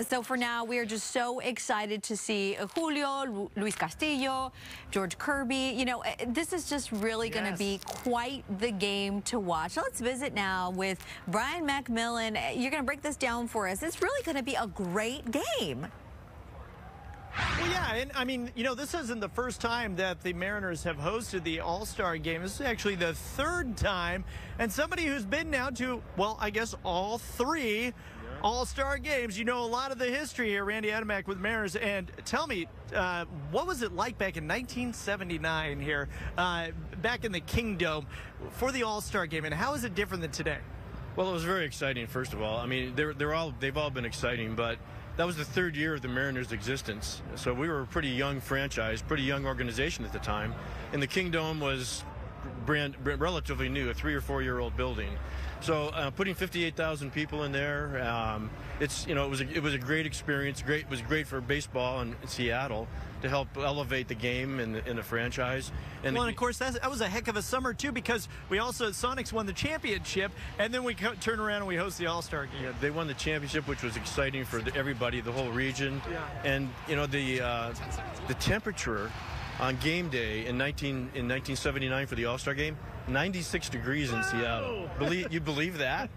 So for now, we are just so excited to see Julio, Luis Castillo, George Kirby. You know, eh, this is just really yes. going to be quite the game to watch. Let's visit now with Brian McMillan. Eh, you're going to break this down for us. It's really going to be a great game. Well, yeah, and I mean, you know, this isn't the first time that the Mariners have hosted the All-Star game. This is actually the third time, and somebody who's been now to, well, I guess all three all-Star games. You know a lot of the history here, Randy Adamack with Mariners. And tell me, uh, what was it like back in 1979 here, uh, back in the Kingdome for the All-Star game, and how is it different than today? Well, it was very exciting. First of all, I mean, they're they're all they've all been exciting, but that was the third year of the Mariners' existence. So we were a pretty young franchise, pretty young organization at the time, and the Kingdome was brand, relatively new, a three or four year old building. So uh, putting 58,000 people in there, um, it's you know it was a, it was a great experience. Great it was great for baseball in Seattle to help elevate the game and the, in the franchise. And well, the, and of course that was a heck of a summer too because we also Sonics won the championship, and then we turn around and we host the All Star game. Yeah, they won the championship, which was exciting for the, everybody, the whole region. Yeah. And you know the uh, the temperature on game day in 19 in 1979 for the All Star game 96 degrees in Seattle. Believe you believe that?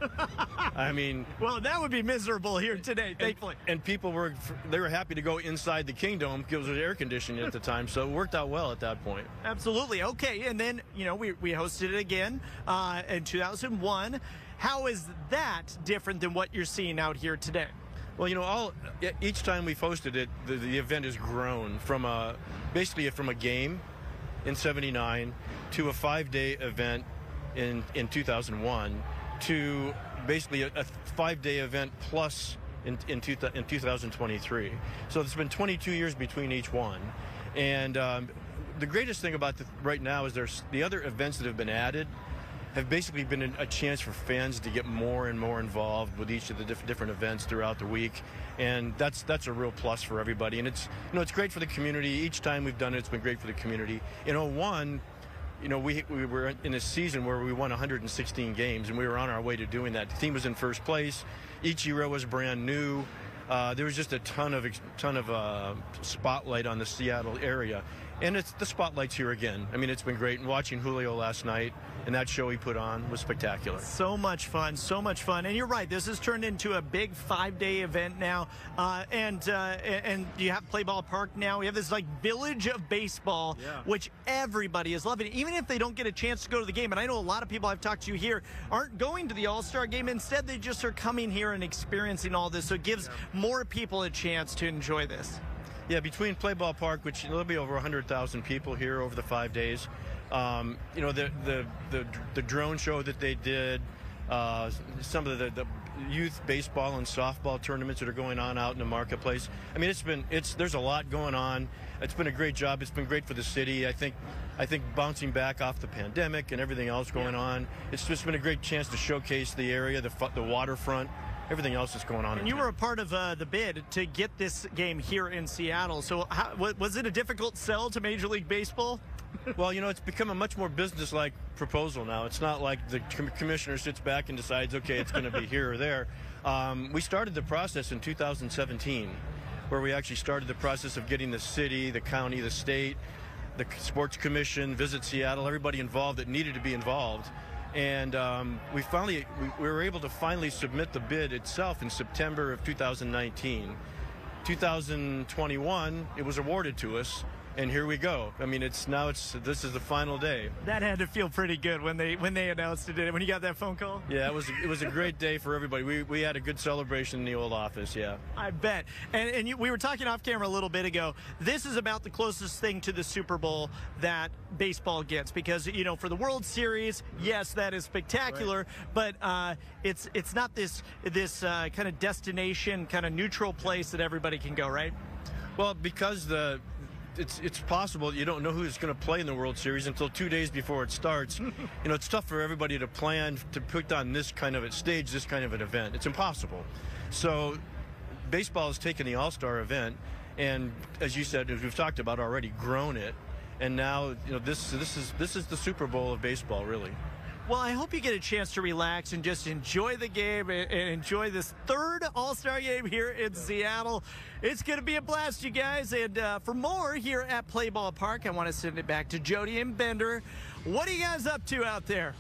I mean, well, that would be miserable here today, thankfully. And, and, people were they were happy to go inside the Kingdome because it was air conditioning at the time, so it worked out well at that point. Absolutely. Okay, and then you know we we hosted it again uh, in 2001. How is that different than what you're seeing out here today? Well, you know, all each time we've hosted it, the, the event has grown from a basically from a game in 79 to a five-day event in, in 2001 to basically a, a five-day event plus in, in, two, in 2023. So it's been 22 years between each one. And um, the greatest thing about the, right now is there's the other events that have been added have basically been a chance for fans to get more and more involved with each of the diff different events throughout the week, and that's that's a real plus for everybody. And it's you know it's great for the community. Each time we've done it, it's been great for the community. In 01, you know, we, we were in a season where we won 116 games, and we were on our way to doing that. The team was in first place. Ichiro was brand new. Uh, there was just a ton of ton of uh, spotlight on the Seattle area, and it's the spotlight's here again. I mean, it's been great. And watching Julio last night and that show he put on was spectacular. So much fun, so much fun. And you're right, this has turned into a big five-day event now. Uh, and uh, and you have Play Ball Park now. We have this like village of baseball, yeah. which everybody is loving, even if they don't get a chance to go to the game. And I know a lot of people I've talked to here aren't going to the All-Star game. Instead, they just are coming here and experiencing all this. So it gives yeah. more people a chance to enjoy this. Yeah, between Play Ball Park, which there'll be over 100,000 people here over the five days. Um, you know, the, the, the, the, drone show that they did, uh, some of the, the youth baseball and softball tournaments that are going on out in the marketplace. I mean, it's been, it's, there's a lot going on. It's been a great job. It's been great for the city. I think, I think bouncing back off the pandemic and everything else going on, it's just been a great chance to showcase the area, the, the waterfront everything else that's going on. And you were a part of uh, the bid to get this game here in Seattle. So how, was it a difficult sell to Major League Baseball? well, you know, it's become a much more business-like proposal now. It's not like the com commissioner sits back and decides, okay, it's going to be here or there. Um, we started the process in 2017, where we actually started the process of getting the city, the county, the state, the sports commission, visit Seattle, everybody involved that needed to be involved and um, we finally we, we, were able to finally submit the bid itself in September of 2019. 2021, it was awarded to us, and here we go. I mean, it's now it's this is the final day. That had to feel pretty good when they when they announced it. When you got that phone call. Yeah, it was it was a great day for everybody. We we had a good celebration in the old office. Yeah. I bet. And and you, we were talking off camera a little bit ago. This is about the closest thing to the Super Bowl that baseball gets because you know for the World Series, yes, that is spectacular, right. but uh, it's it's not this this uh, kind of destination, kind of neutral place that everybody can go, right? Well, because the it's it's possible you don't know who's going to play in the World Series until two days before it starts. you know, it's tough for everybody to plan to put on this kind of a stage, this kind of an event. It's impossible. So, baseball has taken the All Star event, and as you said, as we've talked about already, grown it, and now you know this this is this is the Super Bowl of baseball, really. Well, I hope you get a chance to relax and just enjoy the game and, enjoy this third All Star game here in Seattle. It's going to be a blast, you guys. And uh, for more here at Play Ball Park, I want to send it back to Jody and Bender. What are you guys up to out there?